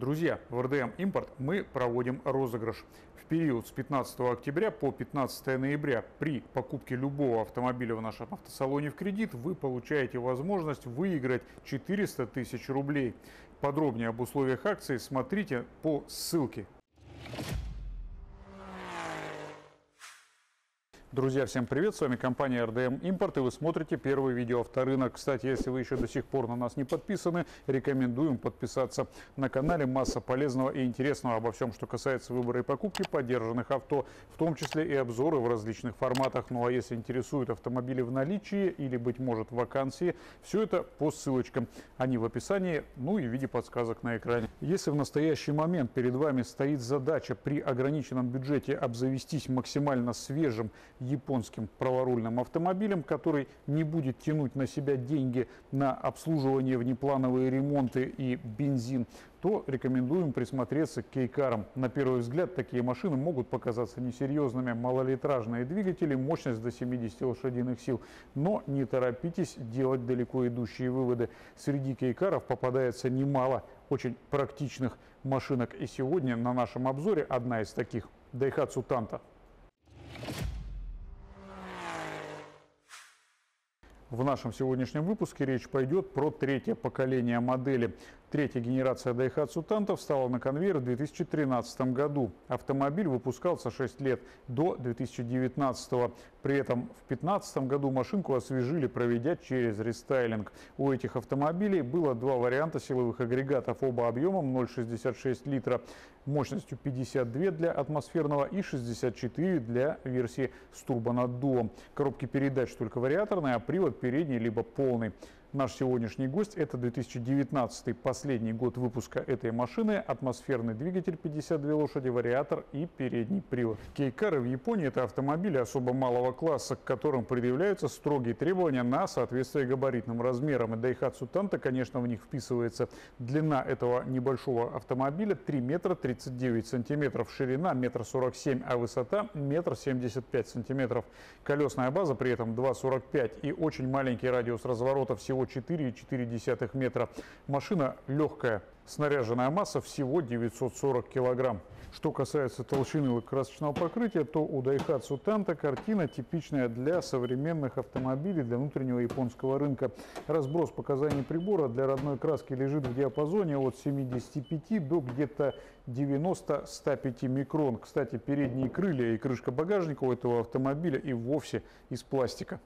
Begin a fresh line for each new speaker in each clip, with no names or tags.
Друзья, в РДМ Импорт мы проводим розыгрыш. В период с 15 октября по 15 ноября при покупке любого автомобиля в нашем автосалоне в кредит вы получаете возможность выиграть 400 тысяч рублей. Подробнее об условиях акции смотрите по ссылке. Друзья, всем привет! С вами компания RDM Import и вы смотрите первое видео авторынок. Кстати, если вы еще до сих пор на нас не подписаны, рекомендуем подписаться на канале. Масса полезного и интересного обо всем, что касается выбора и покупки поддержанных авто, в том числе и обзоры в различных форматах. Ну а если интересуют автомобили в наличии или, быть может, вакансии, все это по ссылочкам. Они в описании, ну и в виде подсказок на экране. Если в настоящий момент перед вами стоит задача при ограниченном бюджете обзавестись максимально свежим японским праворульным автомобилем, который не будет тянуть на себя деньги на обслуживание, внеплановые ремонты и бензин, то рекомендуем присмотреться к кейкарам. На первый взгляд такие машины могут показаться несерьезными. Малолитражные двигатели, мощность до 70 лошадиных сил. Но не торопитесь делать далеко идущие выводы. Среди кейкаров попадается немало очень практичных машинок. И сегодня на нашем обзоре одна из таких – Daihatsu Tanto. В нашем сегодняшнем выпуске речь пойдет про третье поколение модели. Третья генерация Daihatsu Tanto встала на конвейер в 2013 году. Автомобиль выпускался 6 лет до 2019. При этом в 2015 году машинку освежили, проведя через рестайлинг. У этих автомобилей было два варианта силовых агрегатов, оба объемом 0,66 литра, мощностью 52 для атмосферного и 64 для версии с турбонаддувом. Коробки передач только вариаторные, а привод передний либо полный. Наш сегодняшний гость – это 2019 последний год выпуска этой машины, атмосферный двигатель 52 лошади, вариатор и передний привод. Кейкары в Японии – это автомобили особо малого класса, к которым предъявляются строгие требования на соответствие габаритным размерам. И Daihatsu Tanto, конечно, в них вписывается длина этого небольшого автомобиля 3 метра 39 сантиметров, ширина метр 47, а высота метр 75 сантиметров. Колесная база при этом 2,45 и очень маленький радиус разворота всего всего 4,4 метра. Машина легкая, снаряженная масса всего 940 килограмм. Что касается толщины красочного покрытия, то у Daihatsu Tanto картина типичная для современных автомобилей для внутреннего японского рынка. Разброс показаний прибора для родной краски лежит в диапазоне от 75 до где-то 90-105 микрон. Кстати, передние крылья и крышка багажника у этого автомобиля и вовсе из пластика.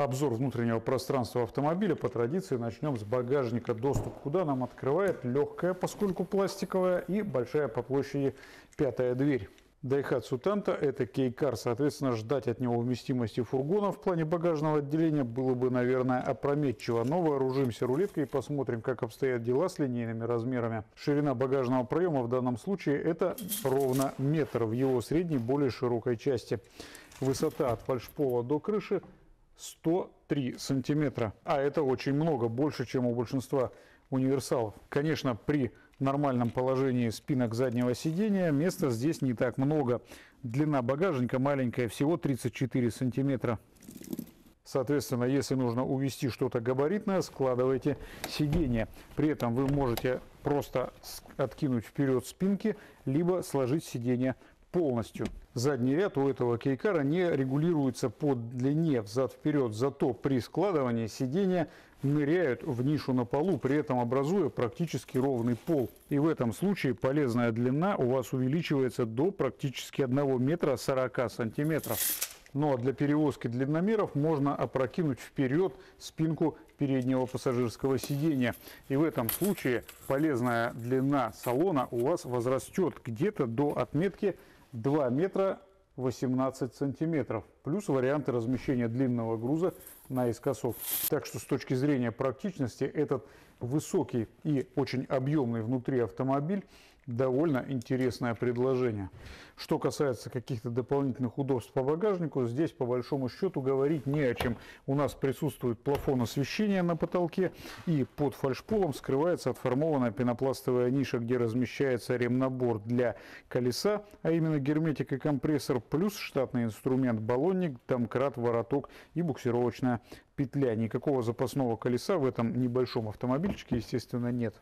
Обзор внутреннего пространства автомобиля по традиции начнем с багажника. Доступ куда нам открывает легкая, поскольку пластиковая, и большая по площади пятая дверь. Daihatsu Tanto – это кейкар, соответственно, ждать от него вместимости фургона в плане багажного отделения было бы, наверное, опрометчиво. Но вооружимся рулеткой и посмотрим, как обстоят дела с линейными размерами. Ширина багажного проема в данном случае – это ровно метр в его средней, более широкой части. Высота от фальшпола до крыши 103 сантиметра. А это очень много, больше, чем у большинства универсалов. Конечно, при нормальном положении спинок заднего сидения места здесь не так много. Длина багажника маленькая, всего 34 сантиметра. Соответственно, если нужно увести что-то габаритное, складывайте сиденье. При этом вы можете просто откинуть вперед спинки, либо сложить сиденье полностью. Задний ряд у этого кейкара не регулируется по длине взад-вперед, зато при складывании сиденья ныряют в нишу на полу, при этом образуя практически ровный пол. И в этом случае полезная длина у вас увеличивается до практически 1 метра 40 сантиметров. Ну а для перевозки длинномеров можно опрокинуть вперед спинку переднего пассажирского сидения. И в этом случае полезная длина салона у вас возрастет где-то до отметки 2 метра 18 сантиметров, плюс варианты размещения длинного груза наискосок. Так что с точки зрения практичности этот высокий и очень объемный внутри автомобиль довольно интересное предложение. Что касается каких-то дополнительных удобств по багажнику, здесь по большому счету говорить не о чем. У нас присутствует плафон освещения на потолке и под фальшполом скрывается отформованная пенопластовая ниша, где размещается ремнабор для колеса, а именно герметик и компрессор, плюс штатный инструмент баллонник, домкрат, вороток и буксировочная петля. Никакого запасного колеса в этом небольшом автомобильчике, естественно, нет.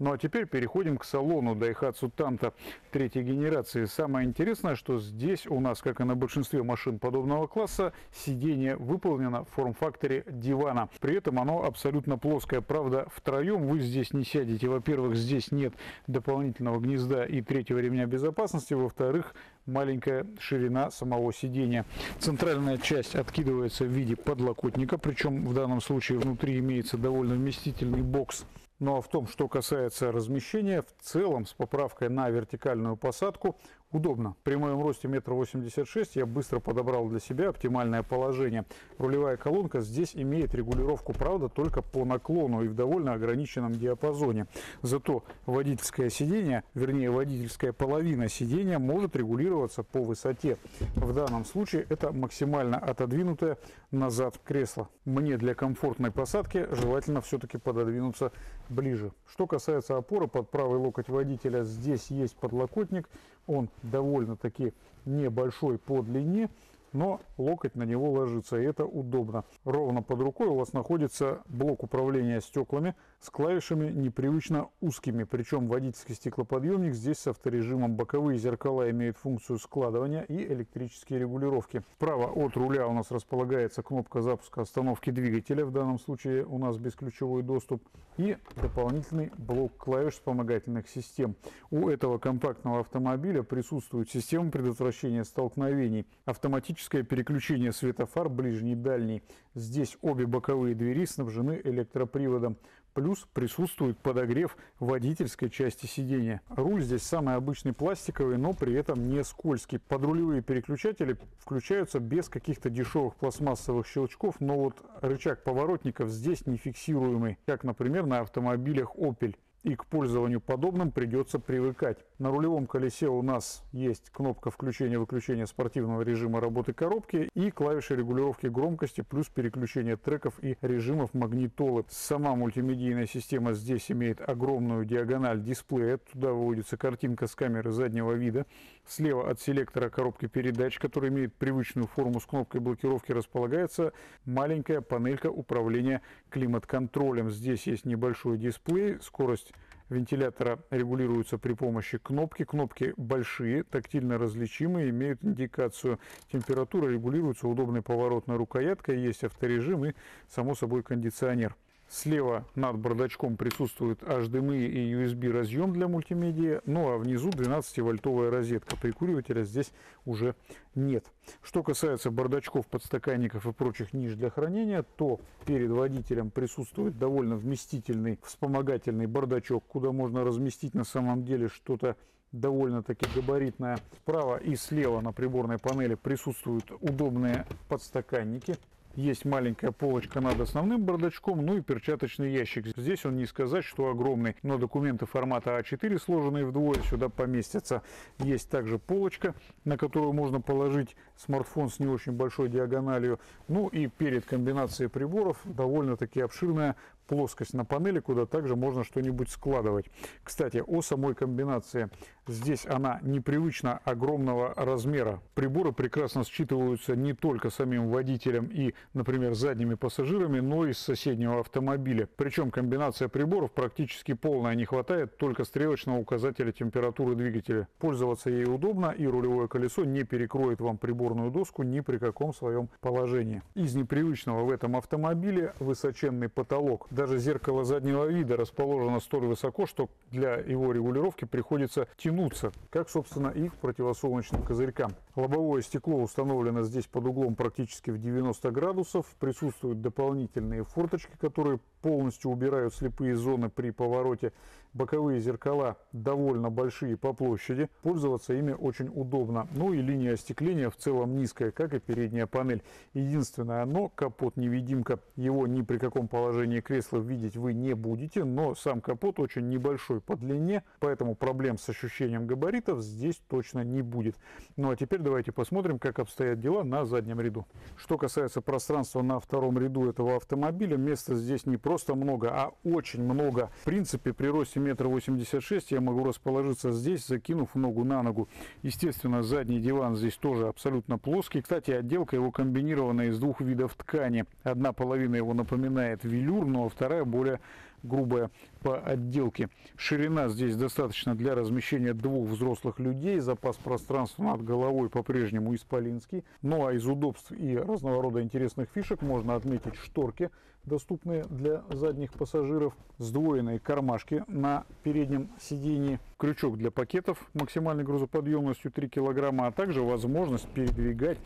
Ну а теперь переходим к салону Daihatsu Tanto третьей генерации. Самое интересное, что здесь у нас, как и на большинстве машин подобного класса, сиденье выполнено в форм-факторе дивана. При этом оно абсолютно плоское. Правда, втроем вы здесь не сядете. Во-первых, здесь нет дополнительного гнезда и третьего ремня безопасности. Во-вторых, маленькая ширина самого сидения. Центральная часть откидывается в виде подлокотника, причем в данном случае внутри имеется довольно вместительный бокс ну а в том, что касается размещения, в целом с поправкой на вертикальную посадку удобно. При моем росте 1,86 м я быстро подобрал для себя оптимальное положение. Рулевая колонка здесь имеет регулировку, правда, только по наклону и в довольно ограниченном диапазоне. Зато водительское сиденье, вернее водительская половина сидения может регулироваться по высоте. В данном случае это максимально отодвинутое назад кресло. Мне для комфортной посадки желательно все-таки пододвинуться ближе. Что касается опоры под правый локоть водителя, здесь есть подлокотник. Он довольно-таки небольшой по длине но локоть на него ложится, и это удобно. Ровно под рукой у вас находится блок управления стеклами с клавишами непривычно узкими, причем водительский стеклоподъемник здесь с авторежимом. Боковые зеркала имеют функцию складывания и электрические регулировки. Справа от руля у нас располагается кнопка запуска остановки двигателя, в данном случае у нас бесключевой доступ, и дополнительный блок клавиш вспомогательных систем. У этого компактного автомобиля присутствует система предотвращения столкновений, автоматически автоматическое переключение светофар ближний дальний. Здесь обе боковые двери снабжены электроприводом. Плюс присутствует подогрев водительской части сидения. Руль здесь самый обычный пластиковый, но при этом не скользкий. Подрулевые переключатели включаются без каких-то дешевых пластмассовых щелчков, но вот рычаг поворотников здесь не фиксируемый, как, например, на автомобилях Opel и к пользованию подобным придется привыкать. На рулевом колесе у нас есть кнопка включения-выключения спортивного режима работы коробки и клавиши регулировки громкости плюс переключения треков и режимов магнитолы. Сама мультимедийная система здесь имеет огромную диагональ дисплея. Туда выводится картинка с камеры заднего вида. Слева от селектора коробки передач, который имеет привычную форму с кнопкой блокировки, располагается маленькая панелька управления климат-контролем. Здесь есть небольшой дисплей, скорость вентилятора регулируется при помощи кнопки. Кнопки большие, тактильно различимые, имеют индикацию. Температура регулируется удобной поворотной рукояткой, есть авторежим и, само собой, кондиционер. Слева над бардачком присутствует HDMI и USB разъем для мультимедиа, ну а внизу 12-вольтовая розетка. Прикуривателя здесь уже нет. Что касается бардачков, подстаканников и прочих ниш для хранения, то перед водителем присутствует довольно вместительный вспомогательный бардачок, куда можно разместить на самом деле что-то довольно-таки габаритное. Справа и слева на приборной панели присутствуют удобные подстаканники есть маленькая полочка над основным бардачком, ну и перчаточный ящик. Здесь он не сказать, что огромный, но документы формата А4, сложенные вдвое, сюда поместятся. Есть также полочка, на которую можно положить смартфон с не очень большой диагональю. Ну и перед комбинацией приборов довольно-таки обширная плоскость на панели, куда также можно что-нибудь складывать. Кстати, о самой комбинации. Здесь она непривычно огромного размера. Приборы прекрасно считываются не только самим водителем и, например, задними пассажирами, но и с соседнего автомобиля. Причем комбинация приборов практически полная, не хватает только стрелочного указателя температуры двигателя. Пользоваться ей удобно и рулевое колесо не перекроет вам приборную доску ни при каком своем положении. Из непривычного в этом автомобиле высоченный потолок. Даже зеркало заднего вида расположено столь высоко, что для его регулировки приходится тянуться, как, собственно, и к противосолнечным козырькам. Лобовое стекло установлено здесь под углом практически в 90 градусов. Присутствуют дополнительные форточки, которые полностью убирают слепые зоны при повороте. Боковые зеркала довольно большие по площади, пользоваться ими очень удобно. Ну и линия остекления в целом низкая, как и передняя панель. Единственное, но капот невидимка. Его ни при каком положении кресла видеть вы не будете, но сам капот очень небольшой по длине, поэтому проблем с ощущением габаритов здесь точно не будет. Ну а теперь давайте посмотрим, как обстоят дела на заднем ряду. Что касается пространства на втором ряду этого автомобиля, места здесь не просто много, а очень много. В принципе, при росте метр восемьдесят шесть я могу расположиться здесь, закинув ногу на ногу. Естественно, задний диван здесь тоже абсолютно плоский. Кстати, отделка его комбинирована из двух видов ткани. Одна половина его напоминает велюр, но вторая более грубая по отделке. Ширина здесь достаточно для размещения двух взрослых людей. Запас пространства над головой по-прежнему исполинский. Ну а из удобств и разного рода интересных фишек можно отметить шторки, доступные для задних пассажиров, сдвоенные кармашки на переднем сидении, крючок для пакетов максимальной грузоподъемностью 3 килограмма, а также возможность передвигать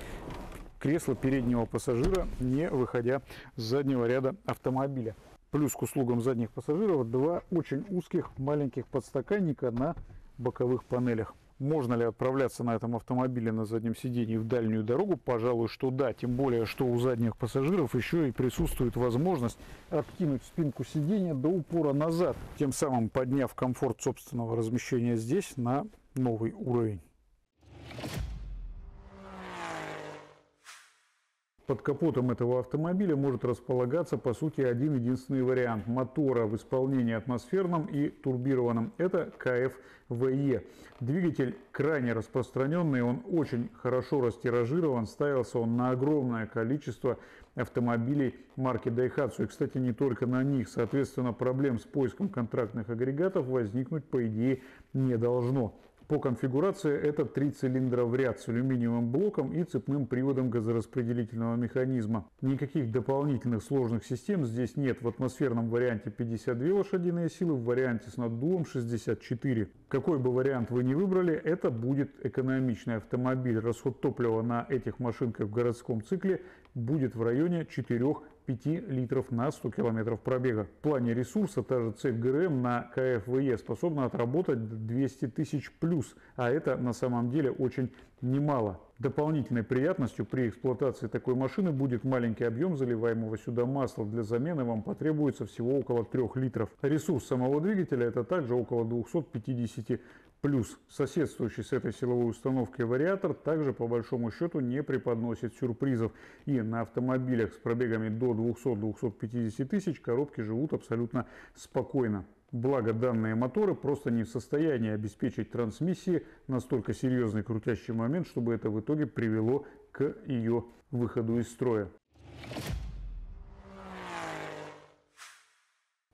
кресло переднего пассажира, не выходя с заднего ряда автомобиля. Плюс к услугам задних пассажиров два очень узких маленьких подстаканника на боковых панелях. Можно ли отправляться на этом автомобиле на заднем сидении в дальнюю дорогу? Пожалуй, что да. Тем более, что у задних пассажиров еще и присутствует возможность откинуть спинку сиденья до упора назад, тем самым подняв комфорт собственного размещения здесь на новый уровень. Под капотом этого автомобиля может располагаться по сути один единственный вариант мотора в исполнении атмосферном и турбированном. Это КФВЕ. Двигатель крайне распространенный, он очень хорошо растиражирован, ставился он на огромное количество автомобилей марки Daihatsu. И, кстати, не только на них. Соответственно, проблем с поиском контрактных агрегатов возникнуть, по идее, не должно. По конфигурации это три цилиндра в ряд с алюминиевым блоком и цепным приводом газораспределительного механизма. Никаких дополнительных сложных систем здесь нет. В атмосферном варианте 52 лошадиные силы, в варианте с наддувом 64. Какой бы вариант вы ни выбрали, это будет экономичный автомобиль. Расход топлива на этих машинках в городском цикле будет в районе 4 5 литров на 100 километров пробега. В плане ресурса та же цепь ГРМ на КФВЕ способна отработать 200 тысяч плюс, а это на самом деле очень немало. Дополнительной приятностью при эксплуатации такой машины будет маленький объем заливаемого сюда масла. Для замены вам потребуется всего около 3 литров. Ресурс самого двигателя это также около 250 Плюс соседствующий с этой силовой установкой вариатор также по большому счету не преподносит сюрпризов. И на автомобилях с пробегами до 200-250 тысяч коробки живут абсолютно спокойно. Благо данные моторы просто не в состоянии обеспечить трансмиссии настолько серьезный крутящий момент, чтобы это в итоге привело к ее выходу из строя.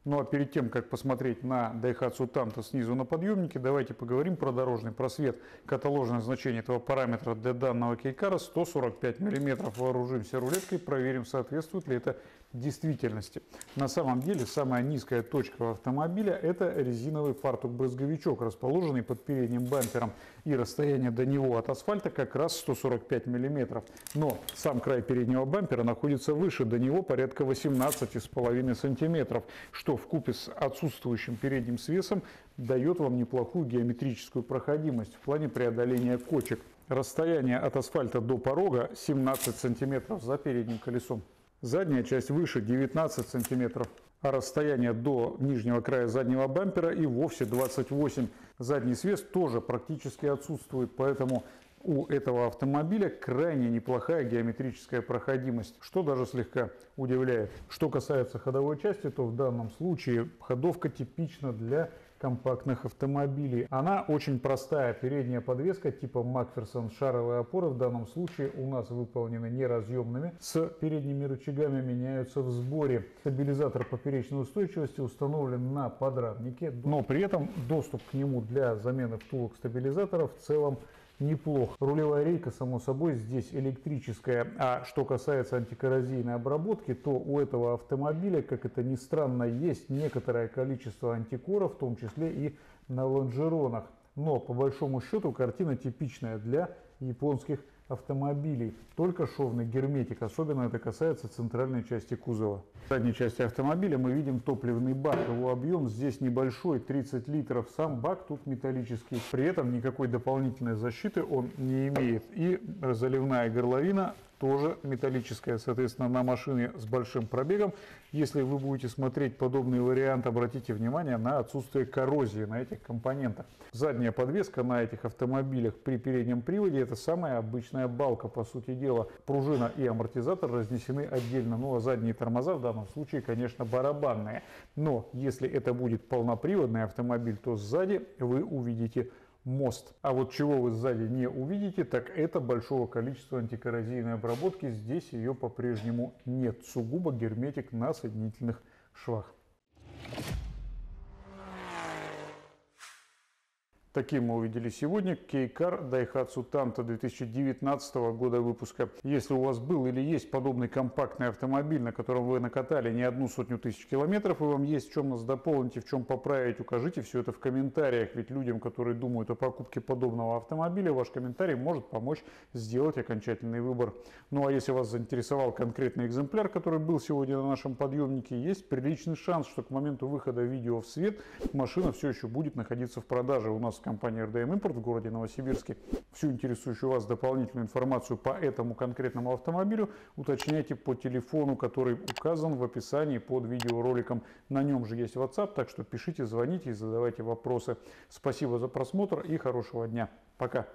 Ну а перед тем, как посмотреть на Daihatsu Tanto снизу на подъемнике, давайте поговорим про дорожный просвет. Каталожное значение этого параметра для данного кейкара 145 мм. Вооружимся рулеткой, проверим, соответствует ли это действительности. На самом деле самая низкая точка автомобиля это резиновый фартук-брызговичок, расположенный под передним бампером и расстояние до него от асфальта как раз 145 мм. Но сам край переднего бампера находится выше, до него порядка 18,5 см, что в купе с отсутствующим передним свесом дает вам неплохую геометрическую проходимость в плане преодоления кочек. Расстояние от асфальта до порога 17 см за передним колесом. Задняя часть выше 19 сантиметров, а расстояние до нижнего края заднего бампера и вовсе 28. Задний свес тоже практически отсутствует, поэтому у этого автомобиля крайне неплохая геометрическая проходимость, что даже слегка удивляет. Что касается ходовой части, то в данном случае ходовка типична для компактных автомобилей. Она очень простая. Передняя подвеска типа Макферсон шаровые опоры в данном случае у нас выполнены неразъемными. С передними рычагами меняются в сборе. Стабилизатор поперечной устойчивости установлен на подрамнике, но при этом доступ к нему для замены втулок стабилизатора в целом неплох. Рулевая рейка, само собой, здесь электрическая. А что касается антикоррозийной обработки, то у этого автомобиля, как это ни странно, есть некоторое количество антикоров, в том числе и на лонжеронах. Но по большому счету картина типичная для японских автомобилей. Только шовный герметик, особенно это касается центральной части кузова. В задней части автомобиля мы видим топливный бак. Его объем здесь небольшой, 30 литров. Сам бак тут металлический. При этом никакой дополнительной защиты он не имеет. И заливная горловина тоже металлическая, соответственно, на машине с большим пробегом. Если вы будете смотреть подобный вариант, обратите внимание на отсутствие коррозии на этих компонентах. Задняя подвеска на этих автомобилях при переднем приводе это самая обычная балка, по сути дела. Пружина и амортизатор разнесены отдельно, ну а задние тормоза в данном случае, конечно, барабанные. Но если это будет полноприводный автомобиль, то сзади вы увидите мост. А вот чего вы сзади не увидите, так это большого количества антикоррозийной обработки. Здесь ее по-прежнему нет. Сугубо герметик на соединительных швах. Таким мы увидели сегодня Кейкар Daihatsu Tanto 2019 года выпуска. Если у вас был или есть подобный компактный автомобиль, на котором вы накатали не одну сотню тысяч километров, и вам есть в чем нас дополнить и в чем поправить, укажите все это в комментариях. Ведь людям, которые думают о покупке подобного автомобиля, ваш комментарий может помочь сделать окончательный выбор. Ну а если вас заинтересовал конкретный экземпляр, который был сегодня на нашем подъемнике, есть приличный шанс, что к моменту выхода видео в свет машина все еще будет находиться в продаже. У нас компании RDM Import в городе Новосибирске. Всю интересующую вас дополнительную информацию по этому конкретному автомобилю уточняйте по телефону, который указан в описании под видеороликом. На нем же есть WhatsApp, так что пишите, звоните и задавайте вопросы. Спасибо за просмотр и хорошего дня. Пока.